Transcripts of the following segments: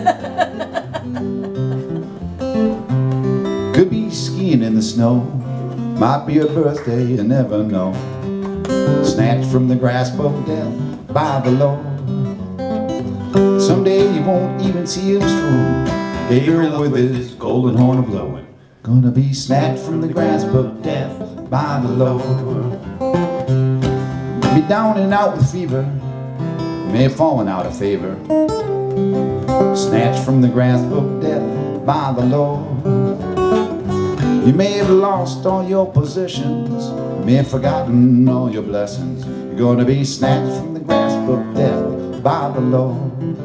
Could be skiing in the snow, might be a birthday, you never know. Snatched from the grasp of death by the Lord. Someday you won't even see him stroll. Gabriel with his golden horn a blowing. Gonna be snatched from the grasp of death by the Lord. Be down and out with fever, may have fallen out of favor. Snatched from the grasp of death by the Lord. You may have lost all your possessions, you may have forgotten all your blessings. You're gonna be snatched from the grasp of death by the Lord.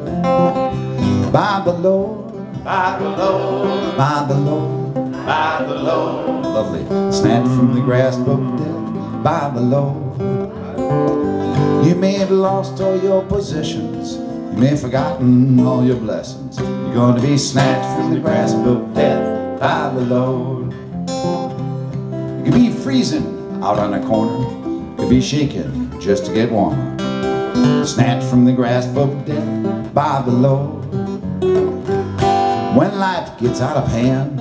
By the Lord, By the Lord, by the Lord. by the Lord. Lovely. Snatched from the grasp of death by the Lord. You may have lost all your possessions. You may have forgotten all your blessings. You're going to be snatched from the grasp of death by the Lord. You could be freezing out on a corner. You could be shaking just to get warmer. Snatched from the grasp of death by the Lord. When life gets out of hand,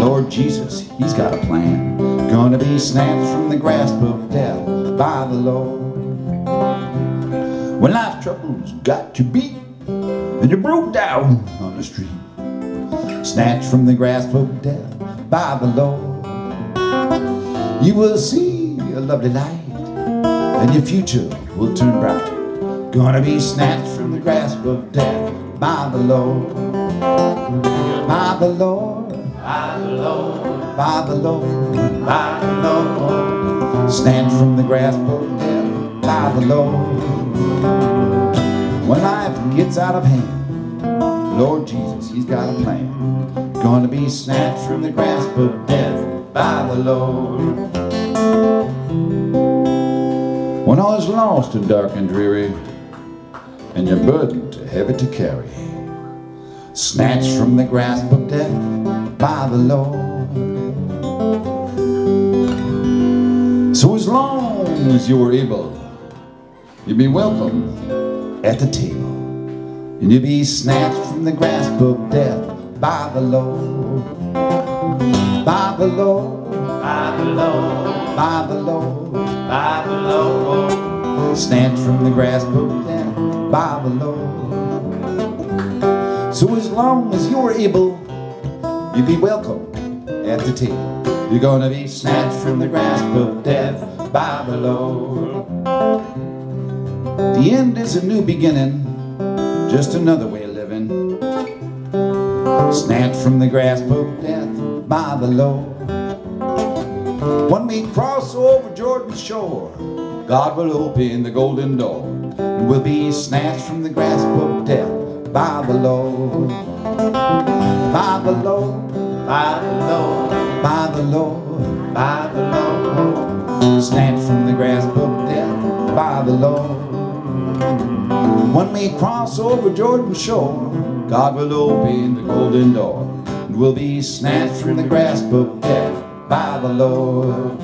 Lord Jesus, He's got a plan. Gonna be snatched from the grasp of death by the Lord. When life troubles got you beat and you're broke down on the street, snatched from the grasp of death by the Lord, you will see a lovely light and your future will turn bright. Gonna be snatched from the grasp of death by the Lord, by the Lord. By the Lord, by the Lord, by the Lord. snatched from the grasp of death by the Lord. When life gets out of hand, Lord Jesus, He's got a plan. Gonna be snatched from the grasp of death by the Lord. When all is lost and dark and dreary, and your burden too heavy to carry, snatched from the grasp of death by the Lord. So as long as you are able, you'll be welcome at the table. And you'll be snatched from the grasp of death by the Lord. By the Lord, By the Lord, by the Lord. by the Lord. Snatched from the grasp of death by the Lord. So as long as you're able, you'll be welcome at the table. You're gonna be snatched from the grasp of death by the Lord. The end is a new beginning, just another way of living. Snatched from the grasp of death by the Lord. When we cross over Jordan's shore, God will open the golden door, and we'll be snatched from the grasp of death by the Lord. By the Lord, By the Lord, by the Lord, by the Lord. snatched from the grasp of death by the Lord when we cross over Jordan's shore, God will open the golden door, and we'll be snatched from the grasp of death by the Lord.